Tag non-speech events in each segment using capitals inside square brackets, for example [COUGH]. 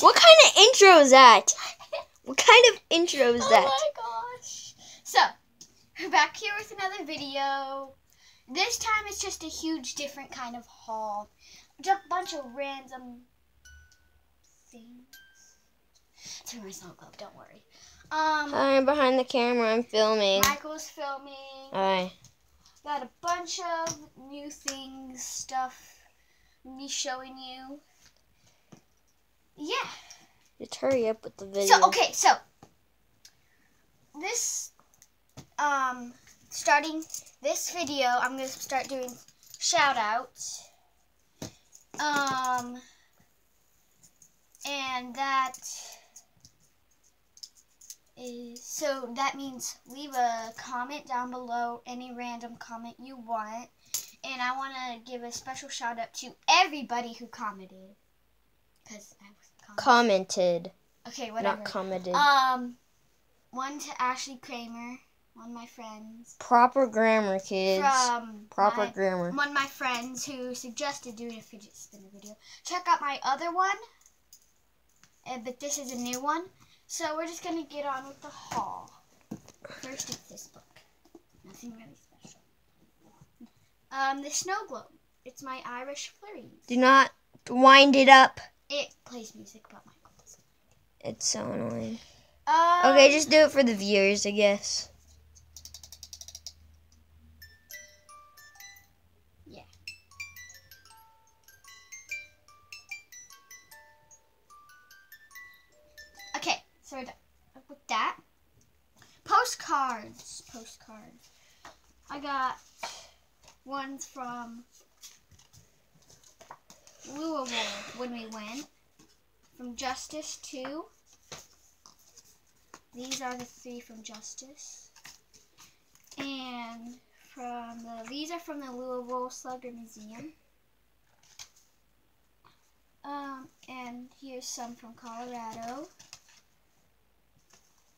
What kind of intro is that? What kind of intro is that? Oh my gosh. So, we're back here with another video. This time it's just a huge different kind of haul. Just a bunch of random things. It's my snow globe, don't worry. Um, I'm behind the camera. I'm filming. Michael's filming. Hi. Got a bunch of new things, stuff, me showing you. Yeah. Just hurry up with the video. So okay, so this um starting this video, I'm gonna start doing shout outs. Um and that is so that means leave a comment down below, any random comment you want. And I want to give a special shout out to everybody who commented. Because I was commenting. Commented, Okay, whatever. not commented. Um, one to Ashley Kramer, one of my friends. Proper grammar, kids. From Proper my, grammar. one of my friends who suggested doing a fidget spinner video. Check out my other one, uh, but this is a new one. So we're just gonna get on with the haul. First, it's this book. Nothing really special. Um, the snow globe. It's my Irish flurries. Do not wind it up. It plays music, but Michael doesn't. It's so annoying. Um, Okay, just do it for the viewers, I guess. Yeah. Okay, so with that. Postcards. Postcards. I got ones from Louisville when we went. From Justice 2. These are the three from Justice. And from the these are from the Louisville Slugger Museum. Um, and here's some from Colorado.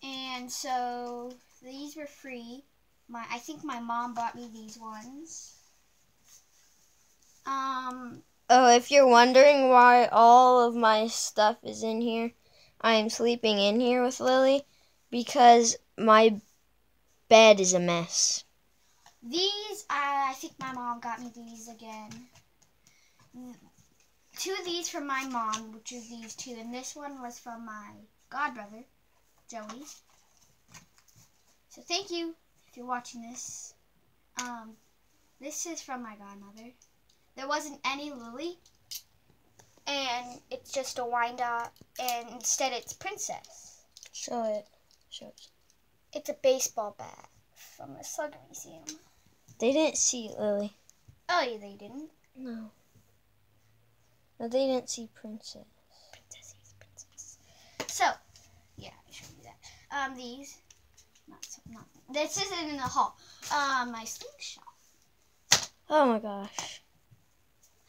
And so these were free. My I think my mom bought me these ones. Um Oh, if you're wondering why all of my stuff is in here, I am sleeping in here with Lily because my bed is a mess. these I, I think my mom got me these again. Two of these from my mom, which are these two, and this one was from my godbrother, Joey. So thank you if you're watching this. Um, this is from my godmother. There wasn't any Lily, and it's just a wind up, and instead it's Princess. Show it. Show it. It's a baseball bat from the Slugger Museum. They didn't see Lily. Oh, yeah, they didn't. No. No, they didn't see Princess. Princess, princess. So, yeah, I showed you that. Um, these, not so, not this isn't in the haul. Um, my slingshot. Oh my gosh.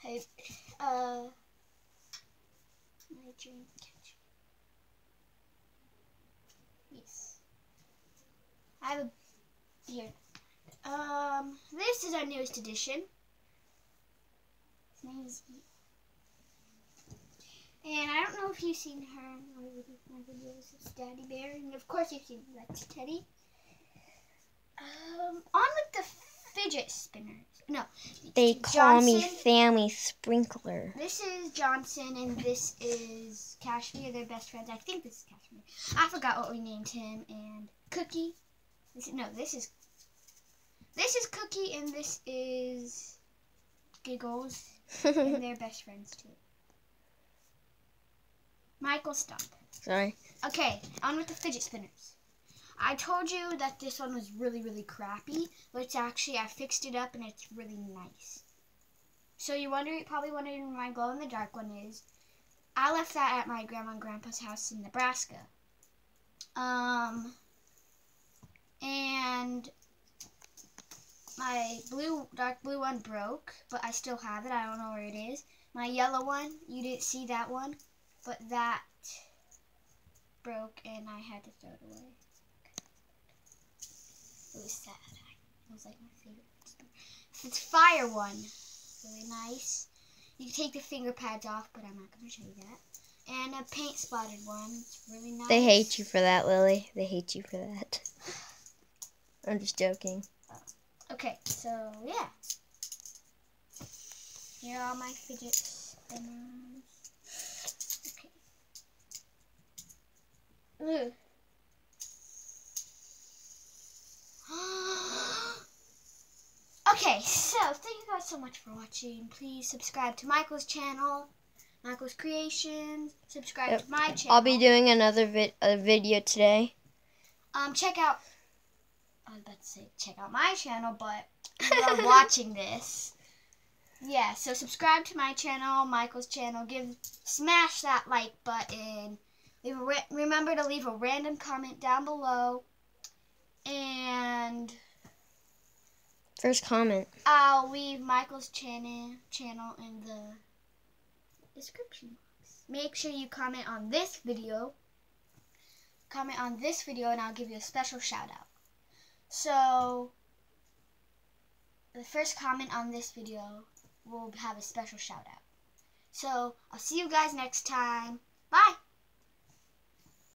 I, uh, my dream catcher. Yes. I have a here. Um, this is our newest edition. His name is. And I don't know if you've seen her in my vid- my videos. It's Daddy Bear, and of course you've seen Lex Teddy. Um, on with the fidget spinners. No, They call me Johnson. Family Sprinkler. This is Johnson and this is Cashmere. They're best friends. I think this is Cashmere. I forgot what we named him. And Cookie. This, no, this is this is Cookie and this is Giggles. and [LAUGHS] they're best friends too. Michael stop. Sorry. Okay, on with the fidget spinners. I told you that this one was really, really crappy, but it's actually, I fixed it up and it's really nice. So you're wondering, probably wondering where my glow in the dark one is. I left that at my grandma and grandpa's house in Nebraska. Um, and my blue, dark blue one broke, but I still have it. I don't know where it is. My yellow one, you didn't see that one, but that broke and I had to throw it away. Was sad. It was like my favorite. It's fire one. Really nice. You can take the finger pads off, but I'm not going to show you that. and a paint spotted one. It's really nice. They hate you for that, Lily. They hate you for that. [SIGHS] I'm just joking. Okay, so yeah. Here are my fidget spinners. Okay. Ugh. Okay, so thank you guys so much for watching. Please subscribe to Michael's channel, Michael's Creations. Subscribe Yep. to my channel. I'll be doing another vid- a video today. Um, check out. I was about to say check out my channel, but you are [LAUGHS] watching this. Yeah, so subscribe to my channel, Michael's channel. Give smash that like button. Leave a remember to leave a random comment down below, and First comment. I'll leave Michael's channel channel in the description box. Make sure you comment on this video. Comment on this video and I'll give you a special shout out. So the first comment on this video will have a special shout out. So I'll see you guys next time. Bye.